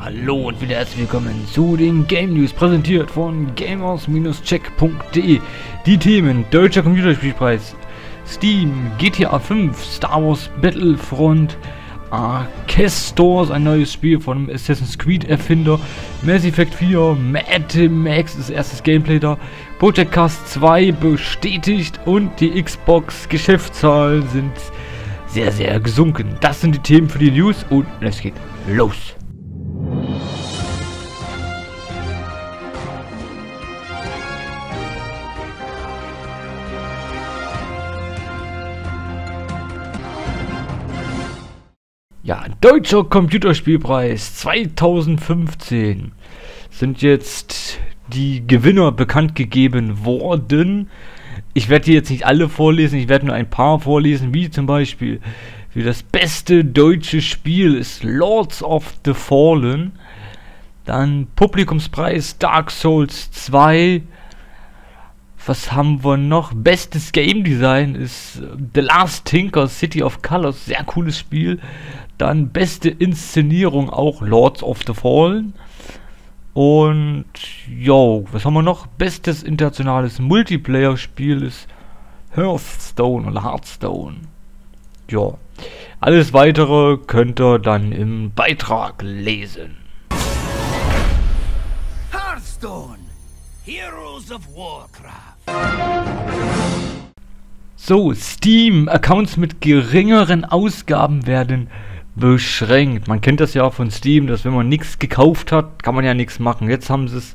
Hallo und wieder herzlich willkommen zu den Game News, präsentiert von gamers-check.de. Die Themen Deutscher Computerspielpreis, Steam, GTA 5, Star Wars Battlefront, Archestors, ein neues Spiel von Assassin's Creed Erfinder, Mass Effect 4, Mad Max ist erstes Gameplay da, Project Cast 2 bestätigt und die Xbox Geschäftszahlen sind sehr, sehr gesunken. Das sind die Themen für die News und es geht los. Ja, Deutscher Computerspielpreis 2015 sind jetzt die Gewinner bekannt gegeben worden. Ich werde die jetzt nicht alle vorlesen, ich werde nur ein paar vorlesen, wie zum Beispiel für das beste deutsche Spiel ist Lords of the Fallen. Dann Publikumspreis Dark Souls 2. Was haben wir noch? Bestes Game Design ist The Last Tinker City of Colors. Sehr cooles Spiel. Dann beste Inszenierung auch Lords of the Fallen. Und yo, was haben wir noch? Bestes internationales Multiplayer-Spiel ist Hearthstone oder Hearthstone. Ja, alles weitere könnt ihr dann im Beitrag lesen. Hearthstone, Heroes of Warcraft. So, Steam-Accounts mit geringeren Ausgaben werden beschränkt. Man kennt das ja auch von Steam, dass wenn man nichts gekauft hat, kann man ja nichts machen. Jetzt haben sie es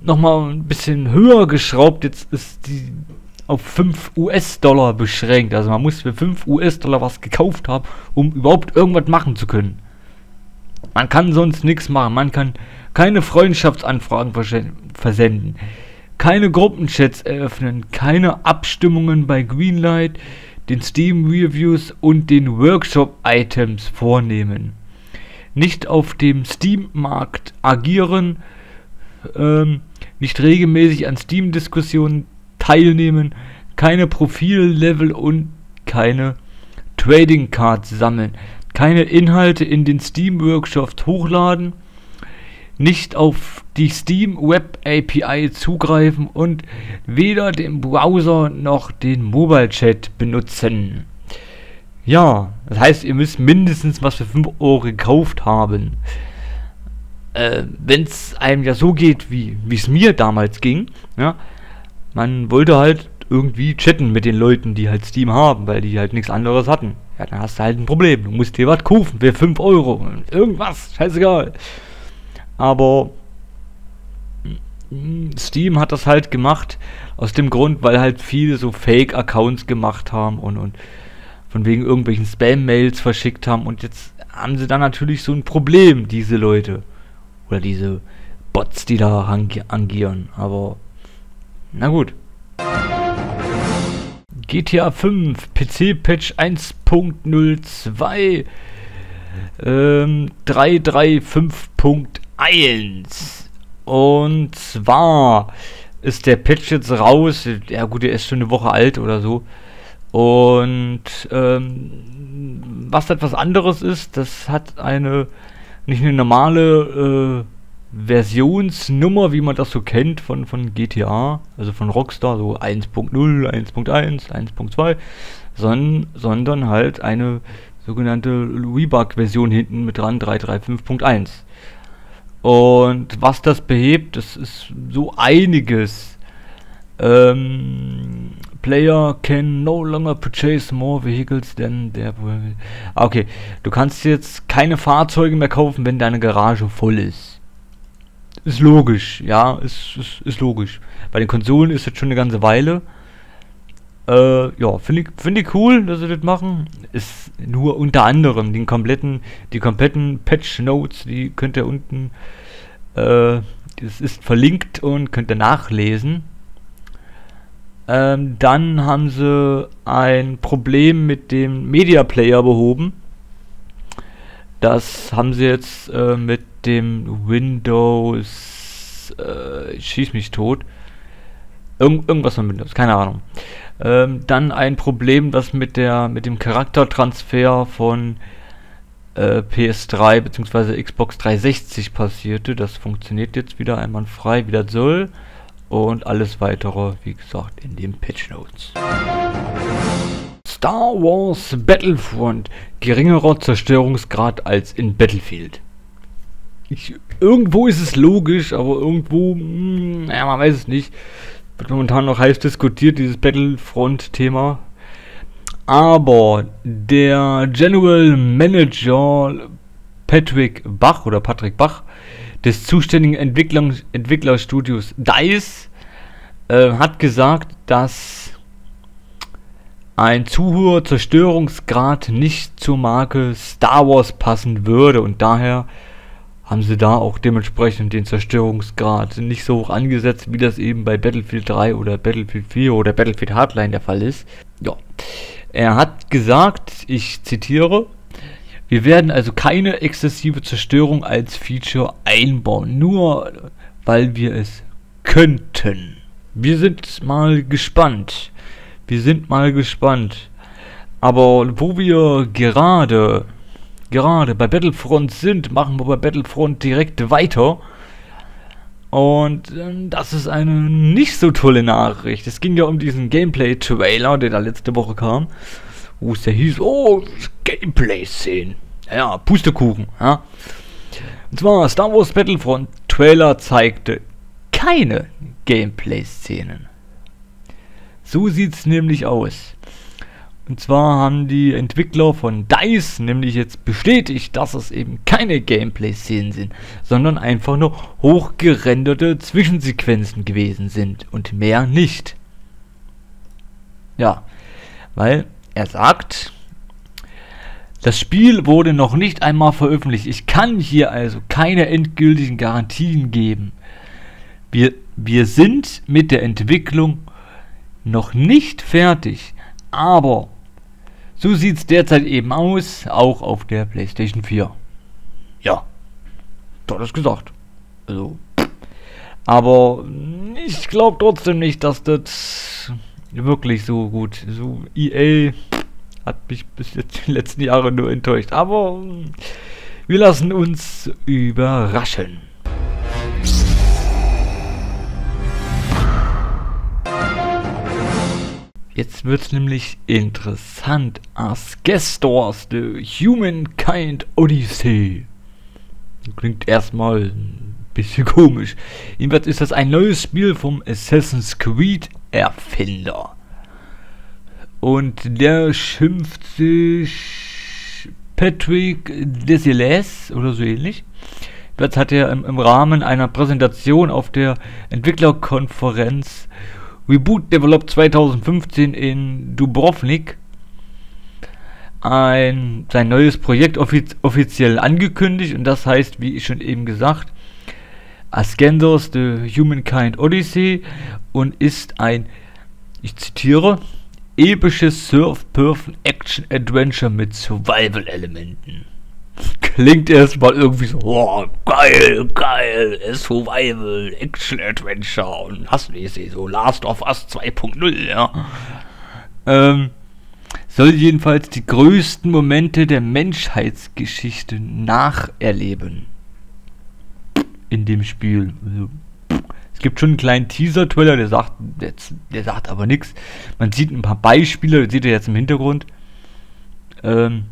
nochmal ein bisschen höher geschraubt. Jetzt ist die auf 5 US-Dollar beschränkt. Also man muss für 5 US-Dollar was gekauft haben, um überhaupt irgendwas machen zu können. Man kann sonst nichts machen. Man kann keine Freundschaftsanfragen versenden, keine Gruppenchats eröffnen, keine Abstimmungen bei Greenlight, den Steam Reviews und den Workshop Items vornehmen. Nicht auf dem Steam-Markt agieren, ähm, nicht regelmäßig an Steam-Diskussionen teilnehmen, keine Profil-Level und keine Trading Cards sammeln, keine Inhalte in den Steam Workshops hochladen, nicht auf die Steam Web API zugreifen und weder den Browser noch den Mobile Chat benutzen. Ja, das heißt, ihr müsst mindestens was für 5 Euro gekauft haben. Äh, Wenn es einem ja so geht, wie es mir damals ging, ja, man wollte halt irgendwie chatten mit den Leuten, die halt Steam haben, weil die halt nichts anderes hatten. Ja, dann hast du halt ein Problem. Du musst dir was kaufen für 5 Euro. Irgendwas, scheißegal. Aber Steam hat das halt gemacht aus dem Grund, weil halt viele so Fake-Accounts gemacht haben und, und von wegen irgendwelchen Spam-Mails verschickt haben und jetzt haben sie dann natürlich so ein Problem, diese Leute. Oder diese Bots, die da angieren. Aber, na gut. GTA 5 PC-Patch 1.02 ähm, 335.1 und zwar ist der Patch jetzt raus. Ja gut, der ist schon eine Woche alt oder so. Und ähm, was etwas anderes ist, das hat eine nicht eine normale äh, Versionsnummer, wie man das so kennt von, von GTA, also von Rockstar, so 1.0, 1.1, 1.2, sondern, sondern halt eine sogenannte Rebug-Version hinten mit dran, 335.1. Und was das behebt, das ist so einiges. Ähm, Player can no longer purchase more vehicles than their... Ah, okay, du kannst jetzt keine Fahrzeuge mehr kaufen, wenn deine Garage voll ist. Ist logisch, ja, ist, ist, ist logisch. Bei den Konsolen ist das schon eine ganze Weile. Äh, ja, finde ich, find ich cool, dass sie das machen. Ist nur unter anderem den kompletten, die kompletten Patch Notes, die könnt ihr unten, äh, das ist verlinkt und könnt ihr nachlesen. Ähm, dann haben sie ein Problem mit dem Media Player behoben. Das haben sie jetzt äh, mit dem Windows, äh, schieß mich tot. Irgend, irgendwas von Windows, keine Ahnung. Ähm, dann ein Problem, das mit der mit dem Charaktertransfer von äh, PS3 bzw. Xbox 360 passierte. Das funktioniert jetzt wieder einwandfrei, wie das soll. Und alles weitere, wie gesagt, in den Patch Notes. Star Wars Battlefront. Geringerer Zerstörungsgrad als in Battlefield. Ich, irgendwo ist es logisch, aber irgendwo, mh, hm, ja, man weiß es nicht. Wird momentan noch heiß diskutiert, dieses Battlefront-Thema. Aber der General Manager Patrick Bach oder Patrick Bach des zuständigen Entwickler Entwicklerstudios DICE äh, hat gesagt, dass ein zu hoher Zerstörungsgrad nicht zur Marke Star Wars passen würde und daher haben sie da auch dementsprechend den Zerstörungsgrad nicht so hoch angesetzt, wie das eben bei Battlefield 3 oder Battlefield 4 oder Battlefield Hardline der Fall ist. Ja. Er hat gesagt, ich zitiere, wir werden also keine exzessive Zerstörung als Feature einbauen, nur weil wir es könnten. Wir sind mal gespannt. Wir sind mal gespannt. Aber wo wir gerade gerade bei Battlefront sind, machen wir bei Battlefront direkt weiter. Und äh, das ist eine nicht so tolle Nachricht. Es ging ja um diesen Gameplay-Trailer, der da letzte Woche kam, wo es ja hieß, oh, Gameplay-Szenen. Ja, Pustekuchen, ja. Und zwar Star Wars Battlefront Trailer zeigte keine Gameplay-Szenen. So sieht's nämlich aus. Und zwar haben die Entwickler von DICE nämlich jetzt bestätigt, dass es eben keine Gameplay-Szenen sind, sondern einfach nur hochgerenderte Zwischensequenzen gewesen sind und mehr nicht. Ja, weil er sagt, das Spiel wurde noch nicht einmal veröffentlicht. Ich kann hier also keine endgültigen Garantien geben. Wir, wir sind mit der Entwicklung noch nicht fertig, aber so sieht es derzeit eben aus, auch auf der PlayStation 4. Ja, du hast gesagt. Also, aber ich glaube trotzdem nicht, dass das wirklich so gut. So EA hat mich bis jetzt die letzten Jahre nur enttäuscht. Aber wir lassen uns überraschen. Jetzt wird es nämlich interessant. Asgestos, The Humankind Odyssey. Klingt erstmal ein bisschen komisch. Jedenfalls ist das ein neues Spiel vom Assassin's Creed Erfinder. Und der schimpft sich Patrick Desiles oder so ähnlich. Jetzt hat er im, im Rahmen einer Präsentation auf der Entwicklerkonferenz Reboot Developed 2015 in Dubrovnik ein, sein neues Projekt offiz offiziell angekündigt und das heißt, wie ich schon eben gesagt, Ascendos The Humankind Odyssey und ist ein, ich zitiere, episches Surf-Person-Action-Adventure mit Survival-Elementen. Klingt erstmal irgendwie so, oh, geil, geil, Survival, Action Adventure und hast du nicht so Last of Us 2.0, ja. Ähm, soll jedenfalls die größten Momente der Menschheitsgeschichte nacherleben. In dem Spiel. Also, es gibt schon einen kleinen Teaser-Trailer, der sagt, der, der sagt aber nichts. Man sieht ein paar Beispiele, seht ihr jetzt im Hintergrund. Ähm,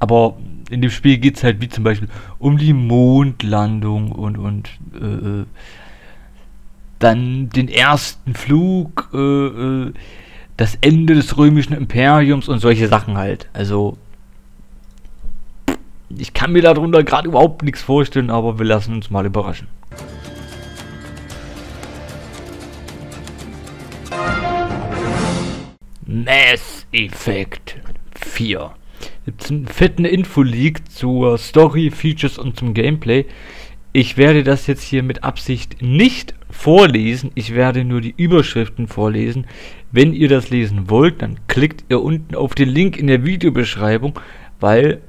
aber in dem Spiel geht es halt wie zum Beispiel um die Mondlandung und, und äh, äh, dann den ersten Flug, äh, äh, das Ende des römischen Imperiums und solche Sachen halt. Also ich kann mir darunter gerade überhaupt nichts vorstellen, aber wir lassen uns mal überraschen. Mass Effect 4 gibt es einen fetten Info-Leak zur Story, Features und zum Gameplay. Ich werde das jetzt hier mit Absicht nicht vorlesen. Ich werde nur die Überschriften vorlesen. Wenn ihr das lesen wollt, dann klickt ihr unten auf den Link in der Videobeschreibung, weil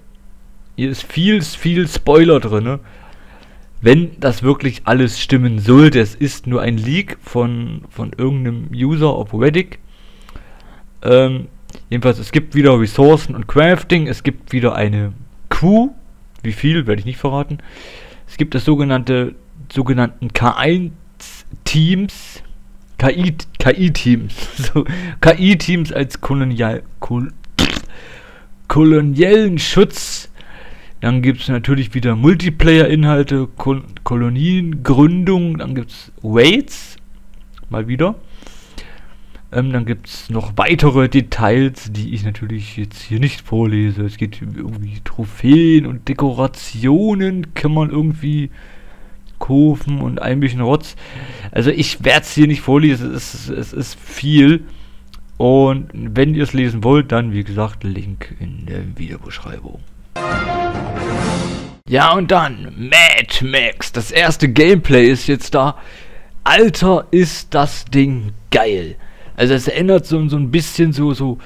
hier ist viel, viel Spoiler drin. Wenn das wirklich alles stimmen sollte, es ist nur ein Leak von, von irgendeinem User auf Reddit. Ähm, Jedenfalls, es gibt wieder Ressourcen und Crafting, es gibt wieder eine dazu. Wie viel, werde ich nicht verraten. Es gibt das sogenannte sogenannten K1-Teams. KI, KI-Teams. So, KI-Teams als Kolonial, Kol, koloniellen Schutz. Dann gibt es natürlich wieder Multiplayer-Inhalte, Kol Koloniengründung. Dann gibt es Waits. Mal wieder. Ähm, dann gibt es noch weitere Details, die ich natürlich jetzt hier nicht vorlese. Es geht irgendwie Trophäen und Dekorationen, kann man irgendwie kaufen und ein bisschen Rotz. Also ich werde es hier nicht vorlesen, es ist, es ist viel. Und wenn ihr es lesen wollt, dann wie gesagt, Link in der Videobeschreibung. Ja, und dann Mad Max. Das erste Gameplay ist jetzt da. Alter, ist das Ding geil. Also es erinnert so, so ein bisschen so, so,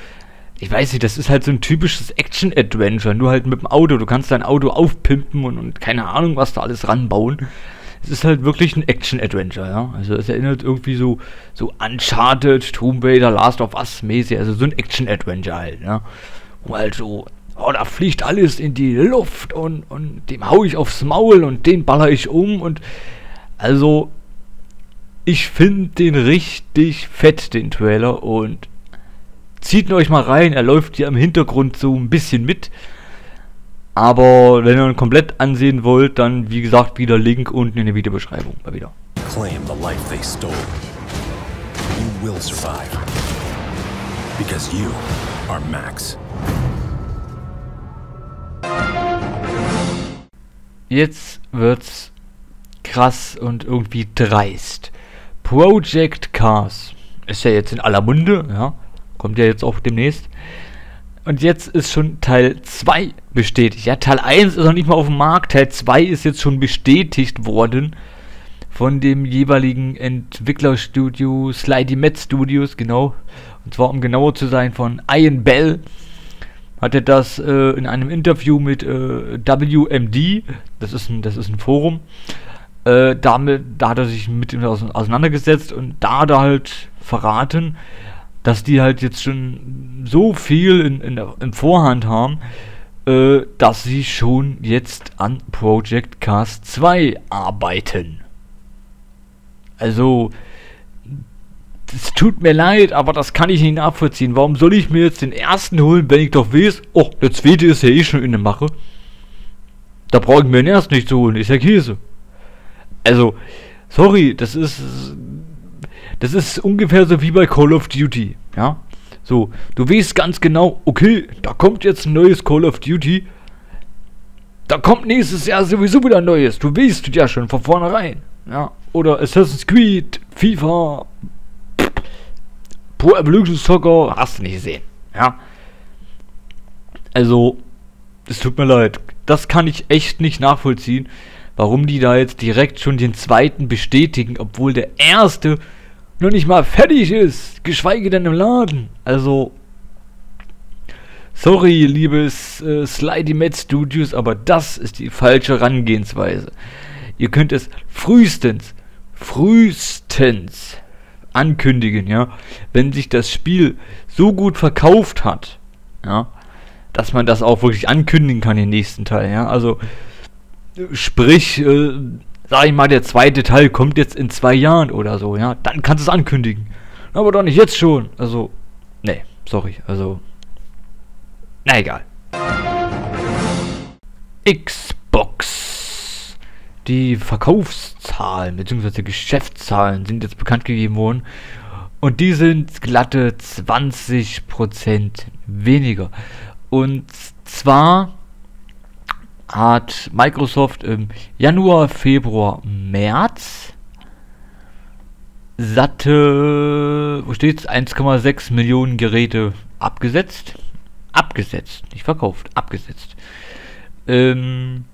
ich weiß nicht, das ist halt so ein typisches Action-Adventure, nur halt mit dem Auto. Du kannst dein Auto aufpimpen und, und keine Ahnung, was da alles ranbauen. Es ist halt wirklich ein Action-Adventure, ja. Also es erinnert irgendwie so, so Uncharted, Tomb Raider, Last of Us mäßig, also so ein Action-Adventure halt, ja. Wo halt so, oh, da fliegt alles in die Luft und, und dem hau ich aufs Maul und den baller ich um und also ich finde den richtig fett, den Trailer. Und zieht euch mal rein. Er läuft hier im Hintergrund so ein bisschen mit. Aber wenn ihr ihn komplett ansehen wollt, dann wie gesagt wieder Link unten in der Videobeschreibung. Mal wieder. Claim the life they stole. You will survive. Because you are Max. Jetzt wird's krass und irgendwie dreist. Project Cars. Ist ja jetzt in aller Munde, ja. Kommt ja jetzt auch demnächst. Und jetzt ist schon Teil 2 bestätigt. Ja, Teil 1 ist noch nicht mal auf dem Markt. Teil 2 ist jetzt schon bestätigt worden von dem jeweiligen Entwicklerstudio Slidey Met Studios, genau. Und zwar, um genauer zu sein, von Ian Bell. Hat er das äh, in einem Interview mit äh, WMD, das ist ein, das ist ein Forum, äh, damit, da hat er sich mit ihm auseinandergesetzt und da hat er halt verraten, dass die halt jetzt schon so viel in, in im Vorhand haben, äh, dass sie schon jetzt an Project Cast 2 arbeiten. Also, es tut mir leid, aber das kann ich nicht nachvollziehen. Warum soll ich mir jetzt den ersten holen, wenn ich doch weiß, oh, der zweite ist ja eh schon in der Mache. Da brauche ich mir den ersten nicht zu holen, ist ja Käse. Also, sorry, das ist. Das ist ungefähr so wie bei Call of Duty, ja? So, du weißt ganz genau, okay, da kommt jetzt ein neues Call of Duty. Da kommt nächstes Jahr sowieso wieder ein neues. Du weißt ja schon von vornherein. Ja. Oder Assassin's Creed, FIFA, Pro Evolution Soccer, hast du nicht gesehen. Ja. Also, es tut mir leid. Das kann ich echt nicht nachvollziehen warum die da jetzt direkt schon den zweiten bestätigen, obwohl der erste noch nicht mal fertig ist, geschweige denn im Laden. Also, sorry, liebes äh, Slidey Met Studios, aber das ist die falsche Herangehensweise. Ihr könnt es frühestens, frühestens ankündigen, ja, wenn sich das Spiel so gut verkauft hat, ja, dass man das auch wirklich ankündigen kann, den nächsten Teil, ja. Also, Sprich, äh, sag ich mal, der zweite Teil kommt jetzt in zwei Jahren oder so, ja. Dann kannst du es ankündigen. Aber doch nicht jetzt schon. Also, nee, sorry. Also, na egal. Xbox. Die Verkaufszahlen bzw. Geschäftszahlen sind jetzt bekannt gegeben worden. Und die sind glatte 20% weniger. Und zwar hat Microsoft im Januar, Februar, März satte, wo steht's, 1,6 Millionen Geräte abgesetzt. Abgesetzt, nicht verkauft, abgesetzt. Ähm,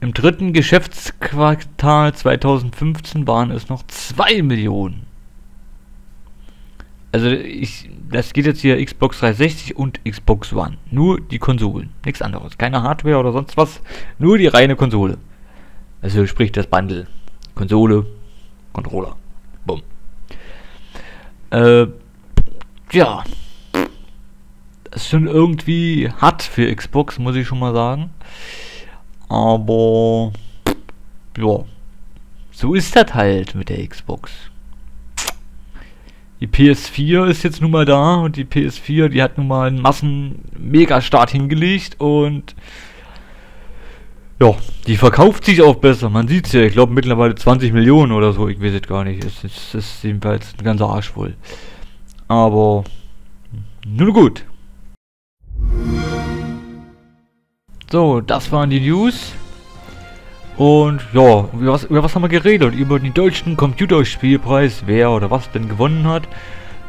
Im dritten Geschäftsquartal 2015 waren es noch 2 Millionen. Also ich, das geht jetzt hier Xbox 360 und Xbox One. Nur die Konsolen, nichts anderes. Keine Hardware oder sonst was, nur die reine Konsole. Also sprich das Bundle. Konsole, Controller. Bumm. Äh, ja. Das ist schon irgendwie hart für Xbox, muss ich schon mal sagen. Aber ja, so ist das halt mit der Xbox. Die PS4 ist jetzt nun mal da und die PS4, die hat nun mal einen Massen-Megastart hingelegt und ja, die verkauft sich auch besser. Man sieht es ja, ich glaube mittlerweile 20 Millionen oder so, ich weiß es gar nicht. Es ist, ist jedenfalls ein ganzer Arsch voll. Aber nun gut. So, das waren die News. Und ja, über was, über was haben wir geredet? Über den deutschen Computerspielpreis, wer oder was denn gewonnen hat.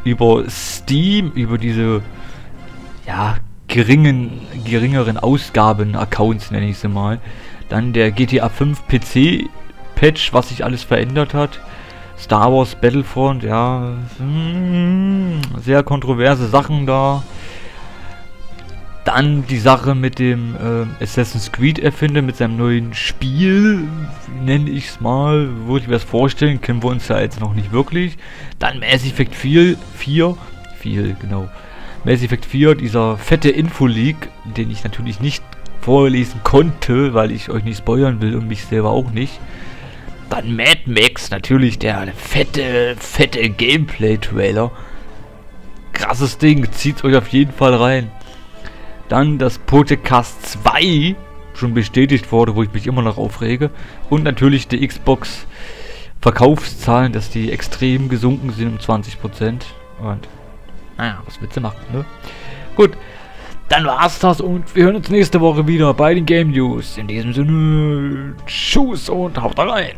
Über Steam, über diese ja, geringen, geringeren Ausgaben-Accounts, nenne ich sie mal. Dann der GTA 5 PC-Patch, was sich alles verändert hat. Star Wars Battlefront, ja, hm, sehr kontroverse Sachen da. Dann die Sache mit dem äh, Assassin's Creed Erfinder mit seinem neuen Spiel, nenne ich es mal, wo ich mir das vorstellen, kennen wir uns ja jetzt noch nicht wirklich. Dann Mass Effect 4, 4, 4 genau. Mass Effect 4, dieser fette Info-Leak, den ich natürlich nicht vorlesen konnte, weil ich euch nicht spoilern will und mich selber auch nicht. Dann Mad Max, natürlich der fette, fette Gameplay-Trailer. Krasses Ding, zieht euch auf jeden Fall rein. Dann das Podcast 2, schon bestätigt wurde, wo ich mich immer noch aufrege. Und natürlich die Xbox Verkaufszahlen, dass die extrem gesunken sind um 20%. Und naja, was willst du machen, ne? Gut, dann war's das und wir hören uns nächste Woche wieder bei den Game News. In diesem Sinne, tschüss und haut rein.